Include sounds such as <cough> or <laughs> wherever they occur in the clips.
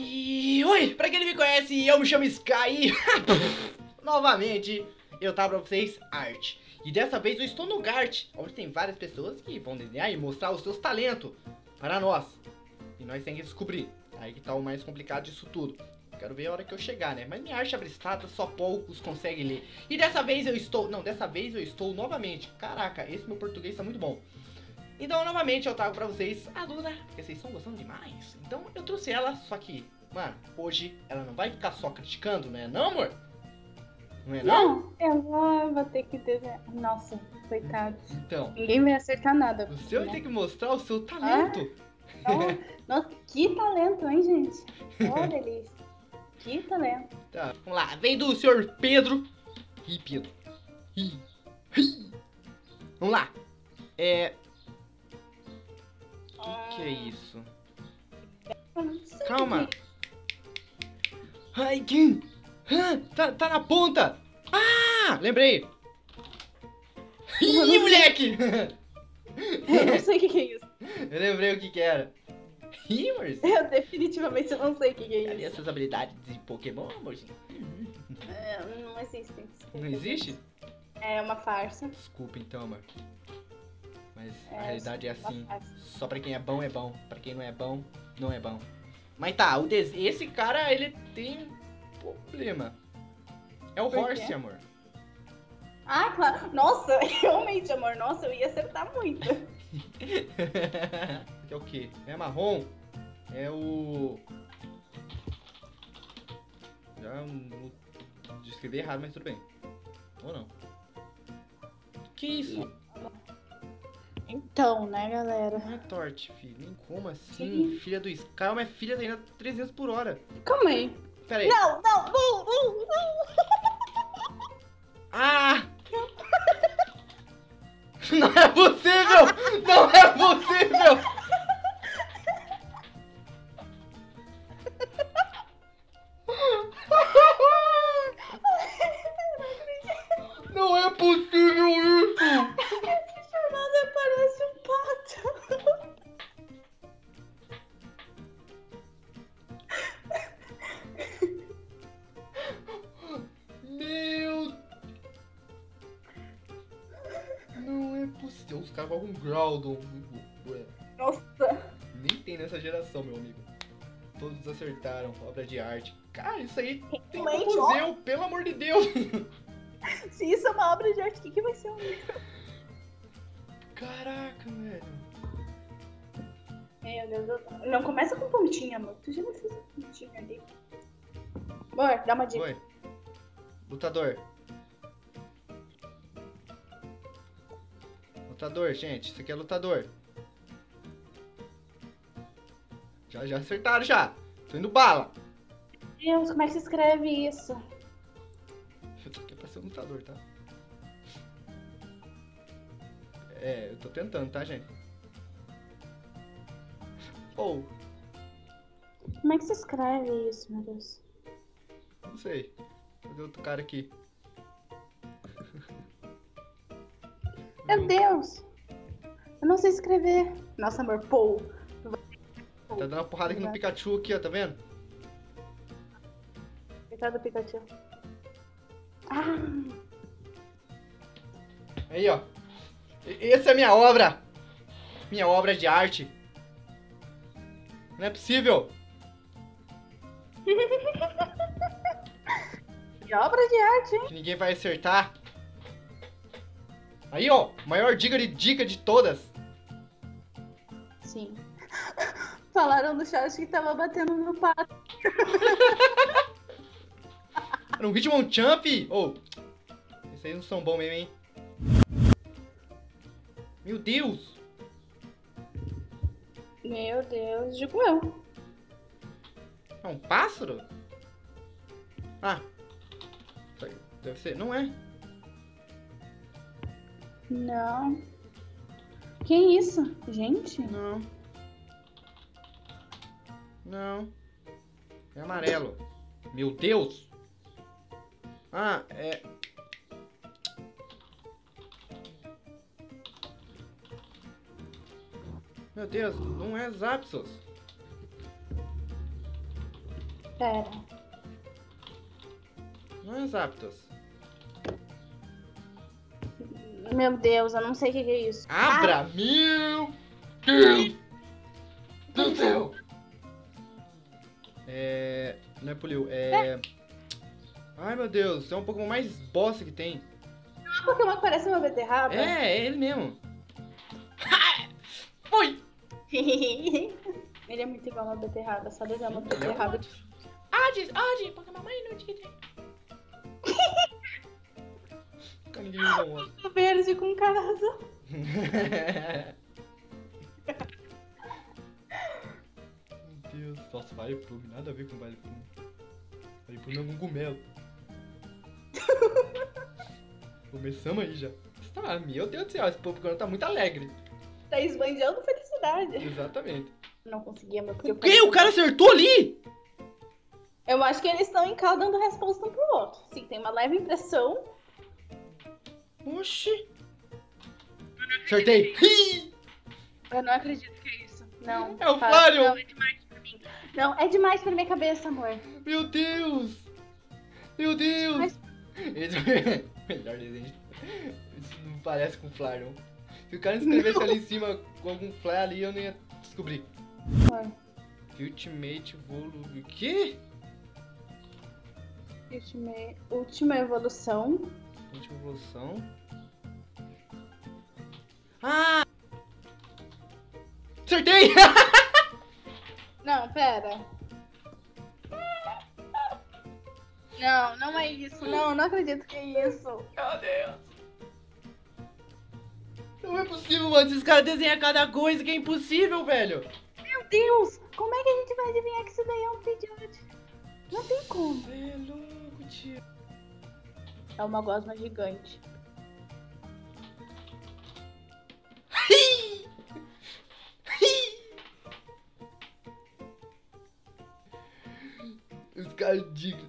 E oi, pra quem não me conhece, eu me chamo Sky. <laughs> Novamente, eu tava pra vocês arte. E dessa vez eu estou no Gart, onde tem várias pessoas que vão desenhar e mostrar os seus talentos para nós. E nós temos que descobrir. Aí que tá o mais complicado disso tudo. Quero ver a hora que eu chegar, né? Mas minha arte abstrata só poucos conseguem ler. E dessa vez eu estou. Não, dessa vez eu estou novamente. Caraca, esse meu português tá muito bom. Então, novamente, eu trago pra vocês a Luna, porque vocês estão gostando demais. Então, eu trouxe ela, só que, mano, hoje ela não vai ficar só criticando, né? Não, amor? Não é não? Não, eu vou, vou ter que desenhar. Nossa, coitado. Então, Ninguém vai acertar nada. você vai né? ter que mostrar o seu talento. Nossa, nossa, que talento, hein, gente? Ô, <laughs> delícia. Que talento. Tá, vamos lá. Vem do senhor Pedro. Ih, Pedro. Ih, ih. Vamos lá. É. O que é isso? Calma. que Ai, Kim. Ah, tá, tá na ponta. Ah, lembrei. <laughs> Ih, moleque. Eu não sei o que que é isso. Eu lembrei o que que era. Amorzinho. Eu definitivamente não sei o que que é Cadê isso. essas habilidades de Pokémon, amorzinho? É, não existe. desculpa. Não existe? É uma farsa. Desculpa então, amor. Mas a É, realidade é assim. Só pra quem é bom é bom. Pra quem não é bom, não é bom. Mas tá, o des... esse cara, ele tem problema. É o? Horse, amor. Ah, claro. Nossa, <laughs> realmente, amor. Nossa, eu ia acertar muito. que <laughs> é o quê? É marrom? É o... Já descrevi errado, mas tudo bem. Ou não? Que isso? Então, né, galera? Não é torte, filho. Nem como assim? Filha do Sky, mas filha da ainda 300 por hora. Calma aí. Pera aí. Não, não, não, não, não. Ah! <laughs> Não é possível! Não é possível! Possível. Os caras colocam um Groudon. Nossa. Nem tem nessa geração, meu amigo. Todos acertaram. Obra de arte. Cara, isso aí tem no Realmente, ó. museu, pelo amor de Deus! <laughs> Se isso é uma obra de arte, o que, que vai ser um livro? Caraca, velho. Meu Deus, eu- não começa com pontinha, amor. Tu já me fez um pontinho ali. Amor, dá uma dica. Oi. Lutador. Lutador, gente. Isso aqui é lutador. Já, já acertaram, já. Tô indo bala. Deus, como é que se escreve isso? Isso aqui é pra ser um lutador, tá? É, eu tô tentando, tá, gente? Ou, Como é que se escreve isso, meu Deus? não sei. Cadê outro cara aqui? Meu Deus! Eu não sei escrever. Nossa, amor, Paul. Tá dando uma porrada aqui no Pikachu aqui, ó, tá vendo? Coitado do Pikachu. Ah, Aí, ó. Essa é a minha obra. Minha obra de arte. Não é possível. <laughs> que obra de arte, hein? Que ninguém vai acertar. Aí, ó. Maior dica de dica de todas. Sim. <laughs> Falaram no chat que tava batendo no pato. <laughs> Era um Hitmonchamp. Ou. Oh, esses aí não são bons mesmo, hein? Meu Deus. Meu Deus, digo eu. É um pássaro? Ah. Deve ser. Não é. Não. Que isso? Gente? Não. Não. É amarelo. Meu Deus. Ah, é. Meu Deus, não é Zapsos. Pera. Não é Zapdos. Meu Deus, eu não sei o que, que é isso. Abra! Meu Deus do céu! É. Não é Puliu, é. Ai meu Deus, é um Pokémon mais bosta que tem. Ah, Pokémon que parece uma beterraba. É, é ele mesmo. Foi! <laughs> Ele é muito igual uma beterraba, só desenhar uma beterraba. Ade, Ade, Pokémon mais inútil que tem. Nunca ninguém usa O verde com cara azul. Meu Deus, nossa, vale plume, nada a ver com vale plume. Vale plume é um cogumelo. <laughs> Começamos aí já. Tá, meu Deus do céu, esse Pokémon tá muito alegre. Tá esbanjando felicidade. Exatamente. Não conseguia, meu porque O que? O cara acertou ali? Eu acho que eles estão em casa dando resposta um pro outro. Sim, tem uma leve impressão. Oxi. Acertei. Eu não acredito que é isso. Não. É o para. Não, é demais pra mim. Não, é demais pra minha cabeça, amor. Meu Deus! Meu Deus! Mas- <laughs> melhor desenho. Isso não parece com Flareon. Se o cara escrevesse ali em cima com algum Fly ali, eu não ia descobrir. Amor. Ultimate Volume. O quê? Última, última evolução. Última evolução. Ah! Acertei! <laughs> Não, pera. Não, não é isso. Não, não acredito que é isso. Meu Deus! Não é possível, mano. Esses caras desenham cada coisa que é impossível, velho. Meu Deus! Como é que a gente vai adivinhar que isso daí é um Pidgeot? Não tem como. Você é louco, tio. É uma gosma gigante. <laughs> Os caras digam.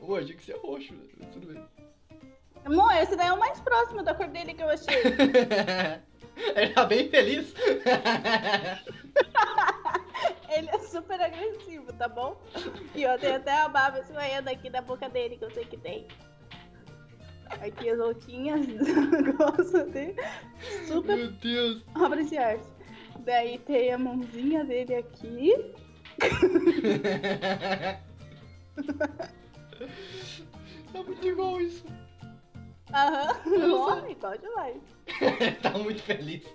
Ô, achei que você é roxo, né? Tudo bem. Amor, esse daí é o mais próximo da cor dele que eu achei. <laughs> Ele tá bem feliz. <laughs> Ele é super agressivo, tá bom? E ó, tem até a baba escorrendo aqui da boca dele, que eu sei que tem. Aqui as voltinhas do <laughs> gosto dele. Super Meu Deus. obra de arte. Daí tem a mãozinha dele aqui. tá <laughs> muito igual isso. Aham. Ó, igual demais. tá muito feliz. <laughs>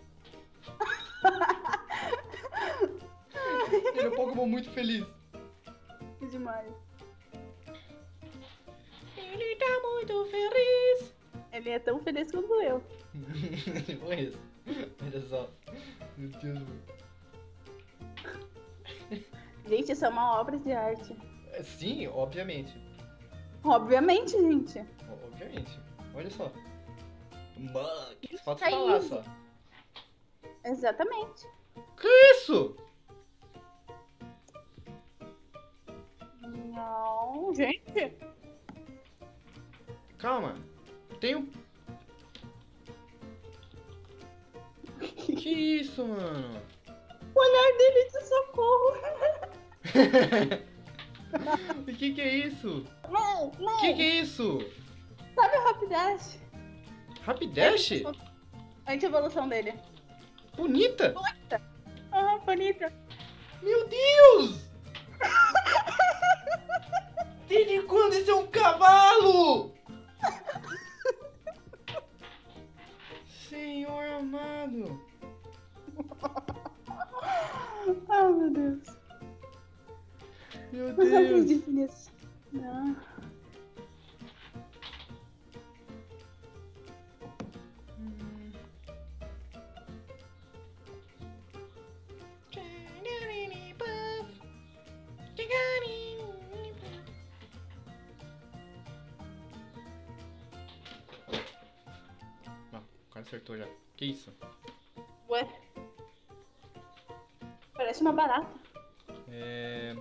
Ele é um Pokémon muito feliz. Demais. Muito feliz. Ele é tão feliz quanto eu. <laughs> Olha isso. Olha só. Meu Deus, mano. Gente, isso é uma obra de arte. Sim, obviamente. Obviamente, gente. Obviamente. Olha só. Mano, falta Aí. falar só. Exatamente. Que isso? Não, gente. Calma. Tem um. Que isso, mano? O olhar dele de socorro. O <laughs> que que é isso? Não, não. O que que é isso? Sabe o Rapidash? Rapidash? A evolução dele. Bonita? Ah, bonita. Meu Deus! <laughs> Desde quando isso é um cavalo? Nisso. Não. Não, o cara acertou já. Que isso? Ué. Parece uma barata. É.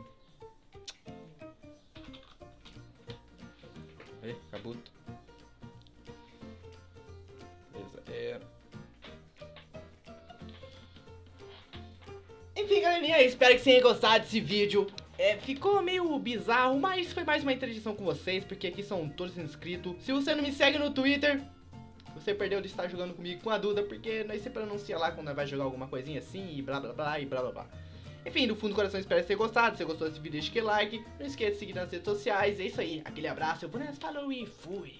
Cabuto. Beleza, é. Enfim, galerinha, espero que vocês tenham gostado desse vídeo. É, ficou meio bizarro, mas foi mais uma interação com vocês, porque aqui são todos inscritos. Se você não me segue no Twitter, você perdeu de estar jogando comigo com a Duda, porque nós sempre anuncia lá quando vai jogar alguma coisinha assim, e blá blá blá, e blá blá blá. Enfim, do fundo do coração, espero ter gostado. Se você gostou desse vídeo, deixa aquele like. Não esqueça de seguir nas redes sociais. É isso aí. Aquele abraço. Buenas, falou e fui.